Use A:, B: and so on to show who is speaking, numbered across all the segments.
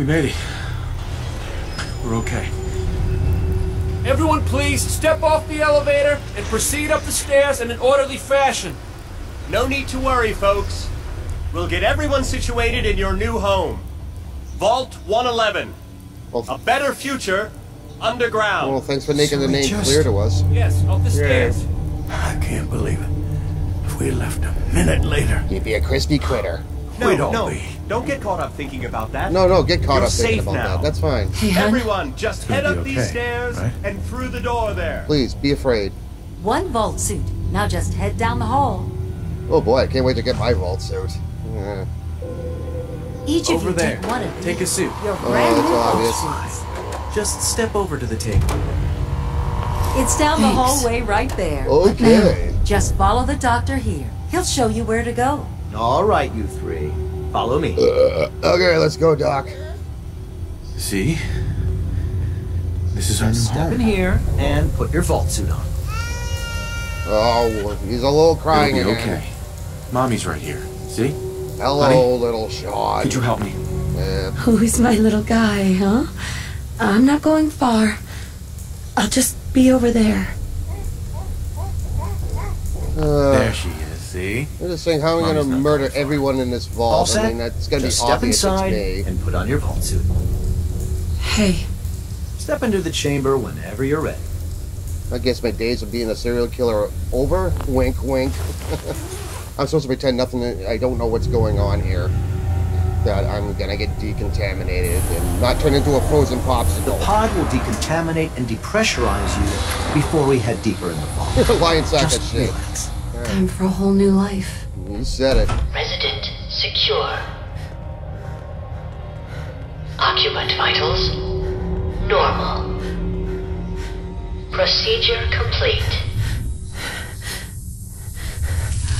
A: We made it. We're okay.
B: Everyone please step off the elevator and proceed up the stairs in an orderly fashion.
C: No need to worry, folks. We'll get everyone situated in your new home. Vault 111.
D: Well,
C: A better future underground.
D: well thanks for making
A: So
D: the name
A: just-
D: clear to us.
B: Yes, up the stairs.
E: I can't believe it. If we left a minute later,
D: You'd be a crispy critter.
C: No,
E: we'd all
C: no.
E: be.
C: Don't get caught up thinking about that.
D: No, no, get caught
C: You're
D: up thinking
C: safe
D: about
C: now.
D: that. That's fine.
F: Hey, hon.
C: Everyone, just head
E: gonna
C: up
E: be
C: these stairs
E: right?
C: and through the door there.
D: Please, be afraid.
F: One vault suit. Now just head down the hall.
D: Oh boy, I can't wait to get my vault suit. Yeah.
F: Each of
G: Over
F: you
G: there.
F: take one of
G: Take a
F: these.
G: suit.
F: Your
D: Oh,
F: brand
D: that's
F: new
D: obvious.
F: vault suits.
G: Just step over to the table.
F: It's down the hallway right there.
D: Okay.
F: Just follow the doctor here. He'll show you where to go.
H: All right, you three. Follow me.
D: Okay, let's go, Doc.
A: See? This is our new
H: Step in here and put your vault suit on.
D: Oh, he's a little crying
A: It'll be
D: again.
A: okay. Mommy's right here. See?
D: Hello,
A: Honey?
D: little Sean.
A: Could you help me?
D: Yeah.
I: Who's my little guy, huh? I'm not going far. I'll just be over there.
D: Uh,
A: There she is. See?
D: I'm just saying, how am I going to murder everyone in this vault?
H: All
D: vault?
H: set?
D: I mean, that's going to be
H: Just step
D: obvious
H: inside
D: it's me.
H: and put on your vault suit.
I: Hey,
H: Step into the chamber whenever you're ready.
D: I guess my days of being a serial killer are over. Wink, wink. I'm supposed to pretend nothing. I don't know what's going on here. That I'm gonna get decontaminated and not turn into a frozen popsicle.
H: The pod will decontaminate and depressurize you before we head deeper in the vault.
D: Lion sack of
H: Just
D: shit.
H: relax.
I: Time for a whole new life.
D: You said it.
J: Resident secure. Occupant vitals normal. Procedure complete.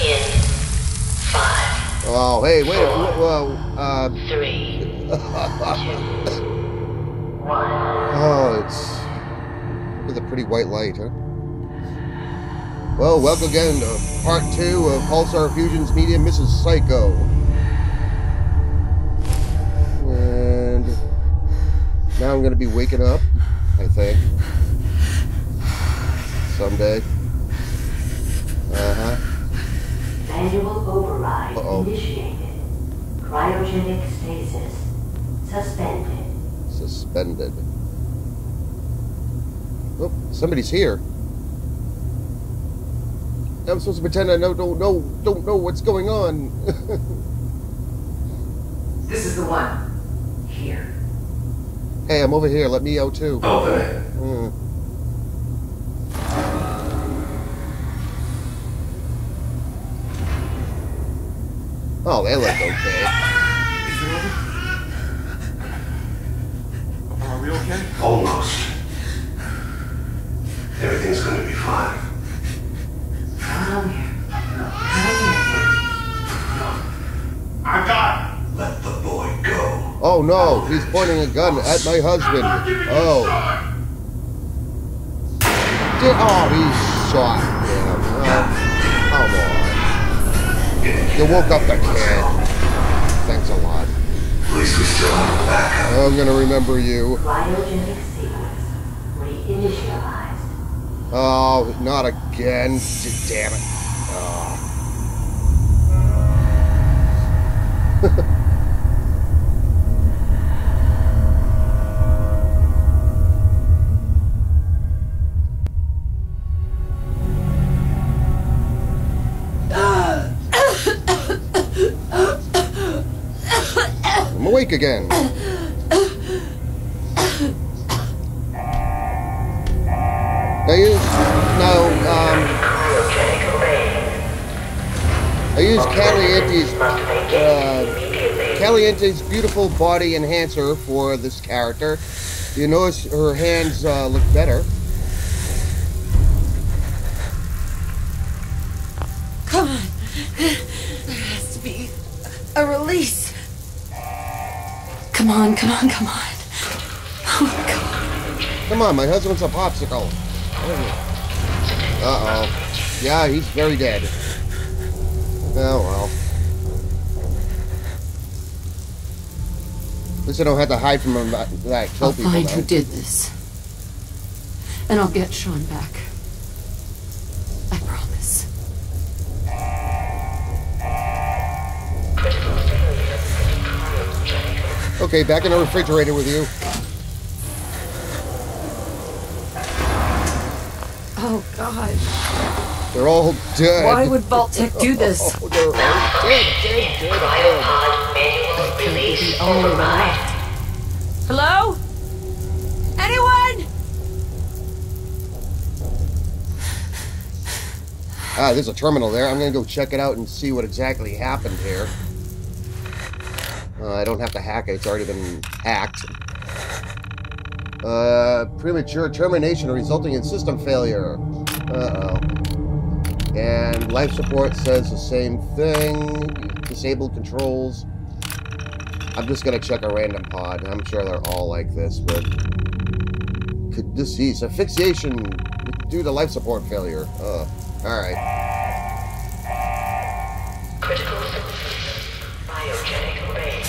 J: In five,
D: Oh, hey, wait. Whoa, uh,
J: three, two, one.
D: oh, it's with a pretty white light, huh? Well, welcome again to part two of Pulsar Fusion's Media, Mrs. Psycho. And now I'm gonna be waking up, I think. Someday. Uh huh.
J: Manual override
D: Uh-oh.
J: initiated. Cryogenic stasis suspended.
D: Suspended. Oh, somebody's here. I'm supposed to pretend I know, don't know, don't know what's going on.
J: This is the one. Here.
D: hey, I'm over here. Let me out too.
E: open it.
D: Hmm. Oh, they look okay.
A: Are we okay?
E: Almost. Everything's gonna be fine.
J: Hold on here.
E: I got it. Let the boy go.
D: Oh no, he's pointing a gun at my husband. Oh. Did, oh, he shot him. Oh, come on. You woke up the kid. Thanks a lot.
E: At least we still have a backup.
D: I'm gonna remember you.
J: on. Sequence reinitialized.
D: Oh, not again. Damn it. Oh. I'm awake again. Now you, now, um, I use Caliente's, uh, Caliente's beautiful body enhancer for this character. You notice her hands uh, look better.
I: Come on. There has to be a release. Come on, come on, come on. Oh, God.
D: Come on, my husband's a popsicle. Uh-oh. Yeah, he's very dead. Oh, well. At least I don't have to hide from him that, that kill
I: I'll
D: people.
I: find
D: now.
I: who did this. And I'll get Sean back. I promise.
D: Okay, back in the refrigerator with you.
I: Oh, God.
D: They're all dead.
I: Why would Vault-Tec do this?
D: Oh, they're all dead, dead, dead.
J: Cryopod manual release override.
I: Hello? Anyone?
D: Ah, there's a terminal there. I'm gonna go check it out and see what exactly happened here. Uh, I don't have to hack it. It's already been hacked. Uh, premature termination resulting in system failure. Uh-oh. And life support says the same thing. Disabled controls. I'm just gonna check a random pod. I'm sure they're all like this, but... Could decease. Asphyxiation due to life support failure. Uh, alright.
J: Critical cryogenic array.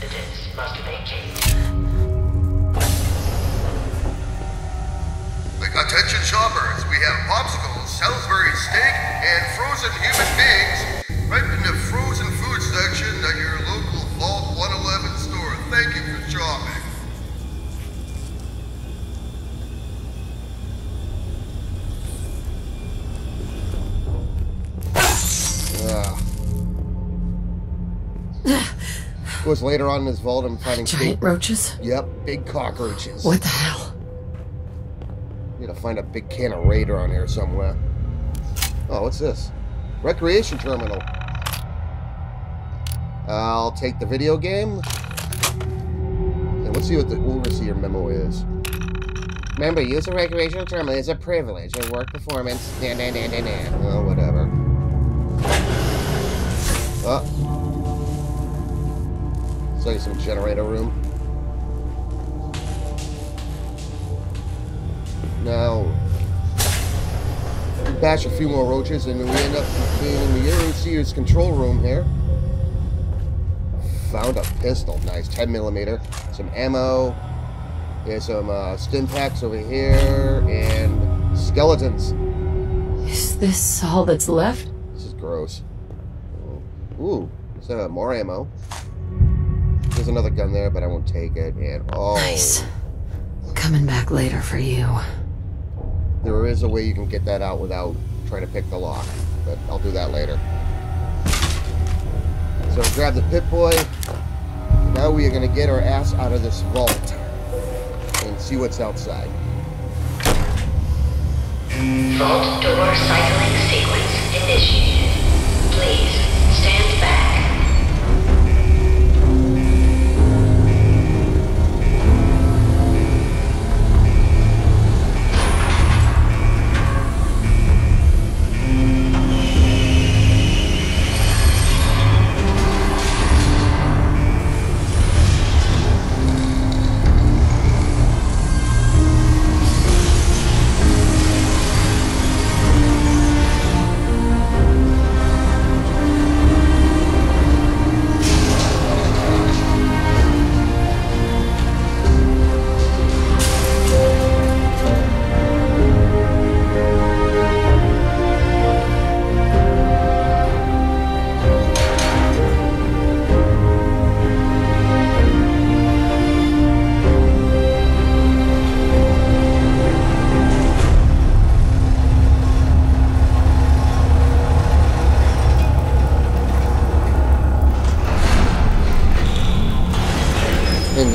J: The must vacate.
D: And frozen human beings right in the frozen food section at your local Vault 111 store. Thank you for shopping. Ah. Of course, later on in this vault, I'm finding
I: Giant roaches?
D: Yep, big cockroaches.
I: What the hell?
D: Need to find a big can of Raider on here somewhere. Oh, what's this? Recreation terminal. I'll take the video game. And let's see what the overseer memo is. Remember, use a recreational terminal is a privilege and work performance. Nah, nah, nah, nah, nah. Oh, whatever. Oh. It's like some generator room. Now, bash a few more roaches, and we end up being in the Overseer's control room here. Found a pistol, nice, 10 millimeter. Some ammo. There's some uh, Stimpaks over here, and skeletons.
I: Is this all that's left?
D: This is gross. Ooh, there's uh, more ammo. There's another gun there, but I won't take it. And oh,
I: Nice. Coming back later for you.
D: There is a way you can get that out without trying to pick the lock, but I'll do that later. So grab the Pip-Boy. Now we are gonna get our ass out of this vault and see what's outside.
J: Vault door cycling sequence initiated. Please stand back.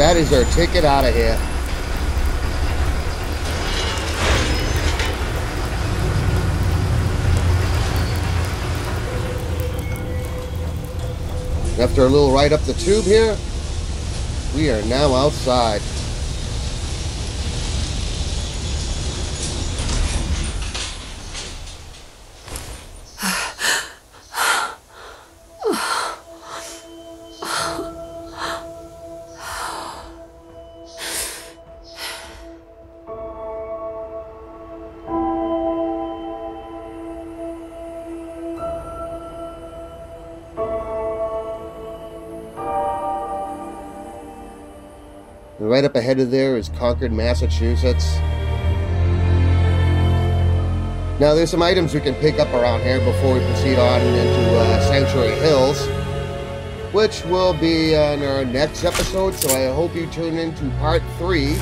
D: That is our ticket out of here. After a little ride up the tube here, we are now outside. And right up ahead of there is Concord, Massachusetts. Now, there's some items we can pick up around here before we proceed on into uh, Sanctuary Hills, which will be on our next episode. So I hope you tune into part three